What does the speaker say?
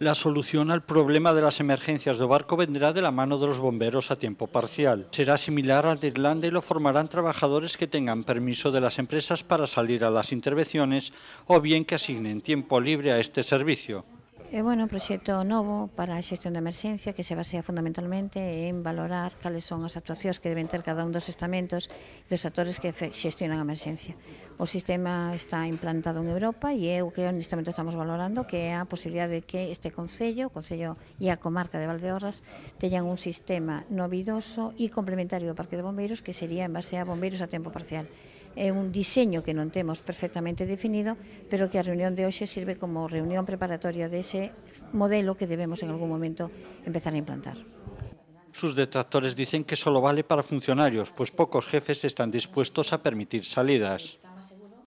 La solución al problema de las emergencias de barco vendrá de la mano de los bomberos a tiempo parcial. Será similar al de Irlanda y lo formarán trabajadores que tengan permiso de las empresas para salir a las intervenciones o bien que asignen tiempo libre a este servicio. É bueno, un proxecto novo para a xestión de emerxencia que se basea fundamentalmente en valorar cales son as actuacións que deben ter cada un dos estamentos e dos actores que xestionan a emerxencia. O sistema está implantado en Europa e é o que neste momento estamos valorando que é a posibilidade de que este Concello, o Concello e a comarca de Valdeorras teñan un sistema novidoso e complementario do Parque de Bombeiros que sería en base a bombeiros a tempo parcial un diseño que non temos perfectamente definido, pero que a reunión de hoxe sirve como reunión preparatoria dese modelo que debemos en algún momento empezar a implantar. Sus detractores dicen que solo vale para funcionarios, pues pocos jefes están dispuestos a permitir salidas.